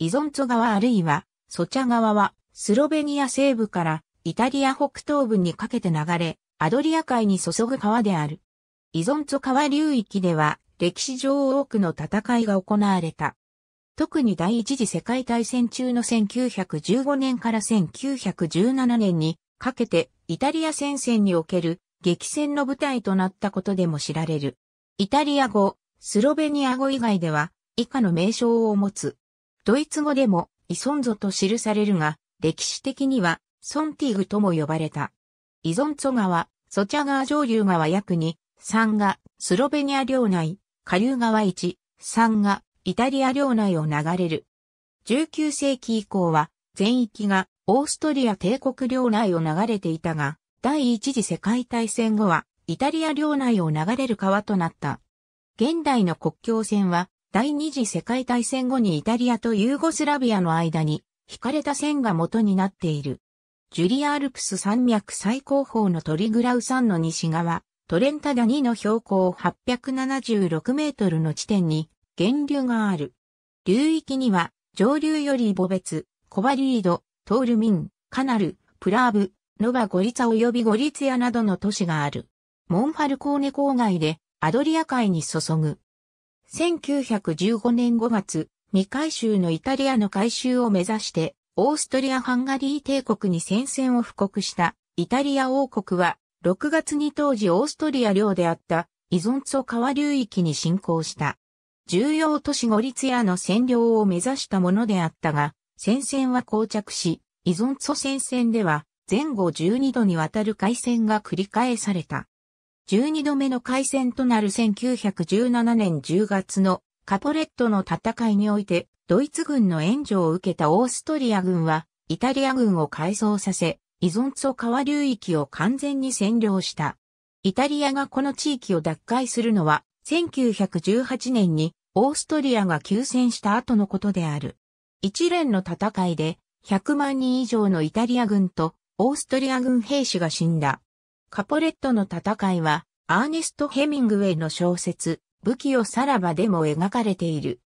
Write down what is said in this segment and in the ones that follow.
イゾンツォ川あるいはソチャ川はスロベニア西部からイタリア北東部にかけて流れ、アドリア海に注ぐ川である。イゾンツォ川流域では歴史上多くの戦いが行われた。特に第一次世界大戦中の1915年から1917年にかけてイタリア戦線における激戦の舞台となったことでも知られる。イタリア語、スロベニア語以外では以下の名称を持つ。ドイツ語でもイソンゾと記されるが、歴史的にはソンティグとも呼ばれた。イゾンツォ川、ソチャ川上流川約2、3がスロベニア領内、下流川1、3がイタリア領内を流れる。19世紀以降は全域がオーストリア帝国領内を流れていたが、第一次世界大戦後はイタリア領内を流れる川となった。現代の国境線は第二次世界大戦後にイタリアとユーゴスラビアの間に引かれた線が元になっている。ジュリアアルプス山脈最高峰のトリグラウ山の西側、トレンタダニの標高876メートルの地点に源流がある。流域には上流より母別、コバリード、トールミン、カナル、プラーブ、ノバゴリツァ及びゴリツヤなどの都市がある。モンファルコーネ郊外でアドリア海に注ぐ。1915年5月、未回収のイタリアの回収を目指して、オーストリア・ハンガリー帝国に戦線を布告したイタリア王国は、6月に当時オーストリア領であったイゾンツォ川流域に侵攻した。重要都市ゴリツヤの占領を目指したものであったが、戦線は膠着し、イゾンツォ戦線では前後12度にわたる海戦が繰り返された。12度目の海戦となる1917年10月のカポレットの戦いにおいて、ドイツ軍の援助を受けたオーストリア軍は、イタリア軍を改装させ、依存ツォ川流域を完全に占領した。イタリアがこの地域を奪回するのは、1918年にオーストリアが休戦した後のことである。一連の戦いで100万人以上のイタリア軍とオーストリア軍兵士が死んだ。カポレットの戦いは、アーネスト・ヘミングウェイの小説、武器をさらばでも描かれている。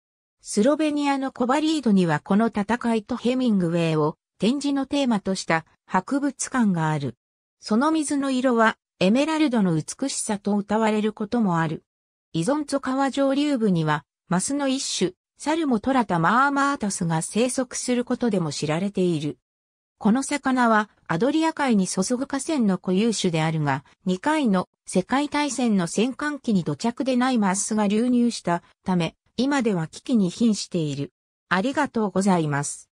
スロベニアのコバリードにはこの戦いとヘミングウェイを展示のテーマとした博物館がある。その水の色はエメラルドの美しさと歌われることもある。イゾンツ川上流部にはマスの一種、サルモトラタマーマータスが生息することでも知られている。この魚はアドリア海に注ぐ河川の固有種であるが、2回の世界大戦の戦艦機に土着でないマスが流入したため、今では危機に瀕している。ありがとうございます。